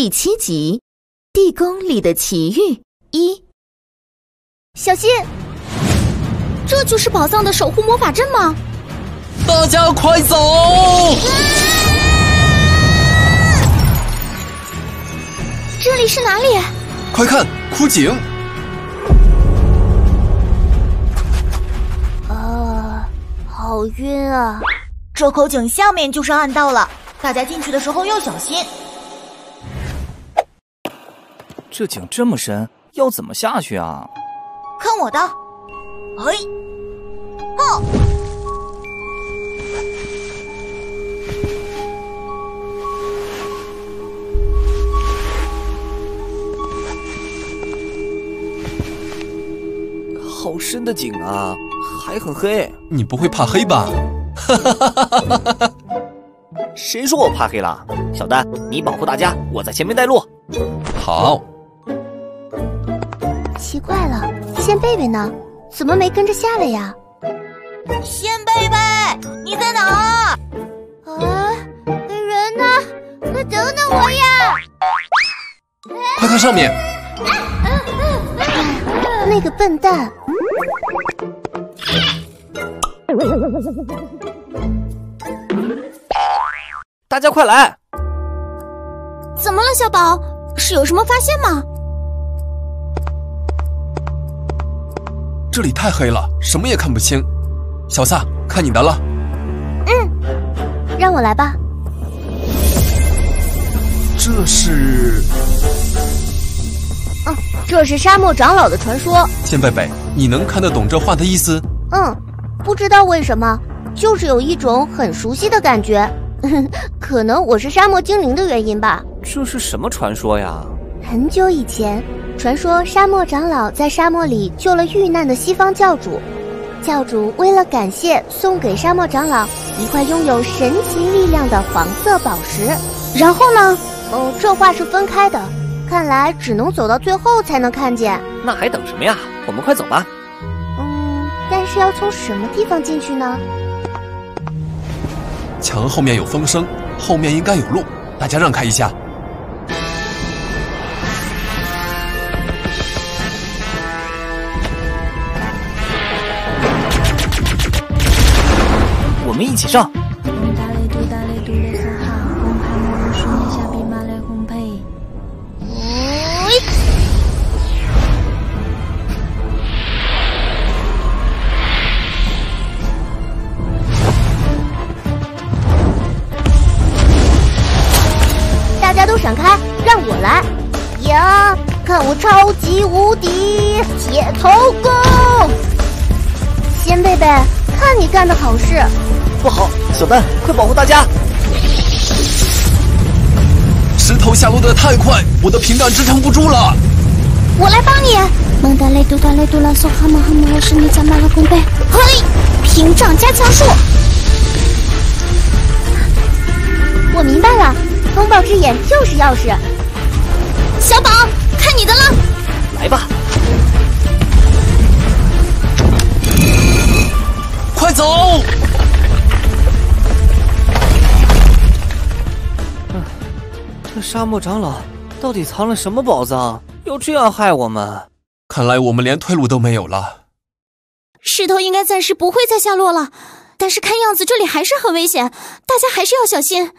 第七集《地宫里的奇遇》一，小心！这就是宝藏的守护魔法阵吗？大家快走！这里是哪里？快看，枯井！啊，好晕啊！这口井下面就是暗道了，大家进去的时候要小心。这井这么深，要怎么下去啊？看我的！哎，哦，好深的井啊，还很黑。你不会怕黑吧？哈哈哈哈哈哈谁说我怕黑了？小丹，你保护大家，我在前面带路。好。奇怪了，仙贝贝呢？怎么没跟着下来呀？仙贝贝，你在哪？啊，人呢？快等等我呀！快看上面！那个笨蛋！大家快来！怎么了，小宝？是有什么发现吗？这里太黑了，什么也看不清。小萨，看你的了。嗯，让我来吧。这是……嗯，这是沙漠长老的传说。千贝贝，你能看得懂这话的意思？嗯，不知道为什么，就是有一种很熟悉的感觉。可能我是沙漠精灵的原因吧。这是什么传说呀？很久以前，传说沙漠长老在沙漠里救了遇难的西方教主。教主为了感谢，送给沙漠长老一块拥有神奇力量的黄色宝石。然后呢？哦，这话是分开的，看来只能走到最后才能看见。那还等什么呀？我们快走吧。嗯，但是要从什么地方进去呢？墙后面有风声，后面应该有路，大家让开一下。们一起上。大家都闪开，让我来！呀，看我超级无敌铁头功！仙贝贝，看你干的好事！不好，小丹，快保护大家！石头下落的太快，我的屏障支撑不住了。我来帮你。蒙达雷杜达雷杜拉索哈姆哈姆尔什尼加马拉贡贝，嘿，屏障加强术！我明白了，风暴之眼就是钥匙。小宝，看你的了！来吧，快走！这沙漠长老到底藏了什么宝藏？要这样害我们？看来我们连退路都没有了。石头应该暂时不会再下落了，但是看样子这里还是很危险，大家还是要小心。